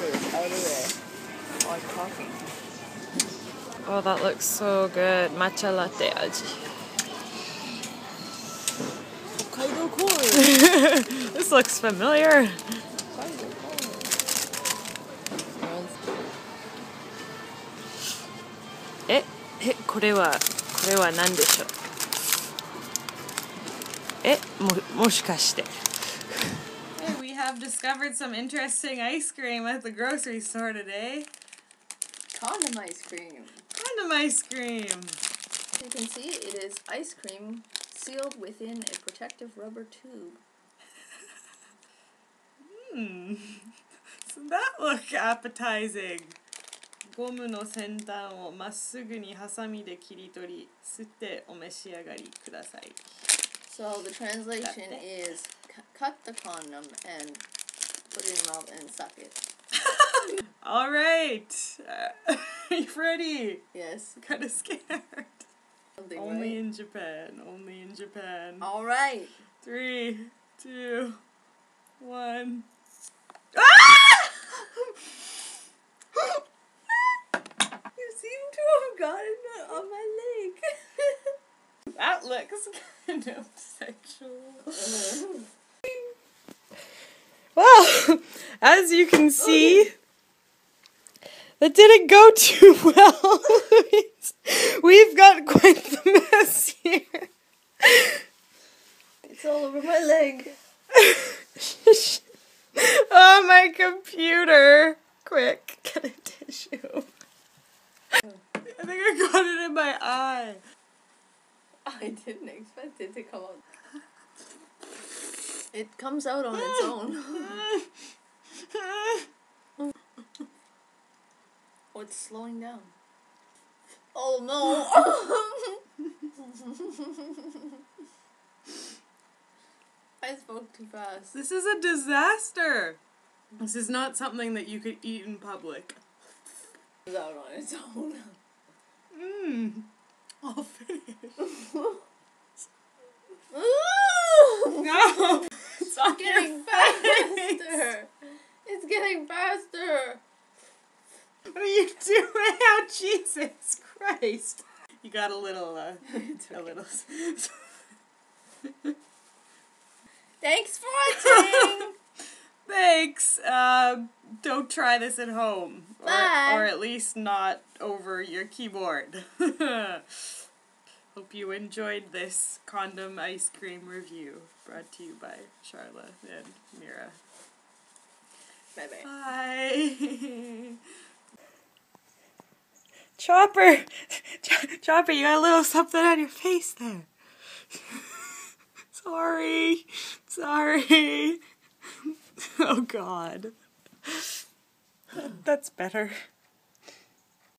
water out of there while talking. Oh, that looks so good. Matcha latte 味。北海道コール This looks familiar. 北海道コールえ、え、これは、これは何でしょうえ、も、もしかして。Have discovered some interesting ice cream at the grocery store today. Condom ice cream. Condom ice cream. As you can see, it is ice cream sealed within a protective rubber tube. Hmm. Does that look appetizing? ゴムの先端をまっすぐにハサミで切り取り、吸ってお召し上がりください。So the translation is cut the condom and put it in your mouth and suck it. All right. Uh, are you ready? Yes. Kind of scared. Only right. in Japan. Only in Japan. All right. Three, two, one. You seem to have gotten on my leg. That looks kind of sexual. Well, as you can see, that didn't go too well. We've got quite the mess here. it's all over my leg. oh, my computer. Quick, get a tissue. I think I got it in my eye. I didn't expect it to come out. It comes out on its own. Oh, it's slowing down. Oh no! I spoke too fast. This is a disaster. This is not something that you could eat in public. It's out on its own. Mmm. I'll finish. No! It's getting faster. It's getting faster. What are you doing? Oh, Jesus Christ. You got a little, uh, a little. Thanks for watching. Thanks. Uh, don't try this at home. Or, Bye. or at least not over your keyboard. Hope you enjoyed this condom ice cream review brought to you by Sharla and Mira. bye bye. Bye. Chopper! Ch- Chopper, you got a little something on your face there. Sorry. Sorry. Oh, God. That's better.